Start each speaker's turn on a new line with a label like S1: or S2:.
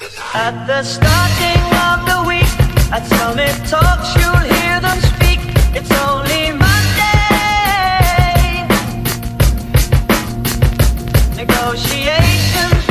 S1: At the starting of the week, at Summit Talks, you'll hear them speak. It's only Monday. Negotiations.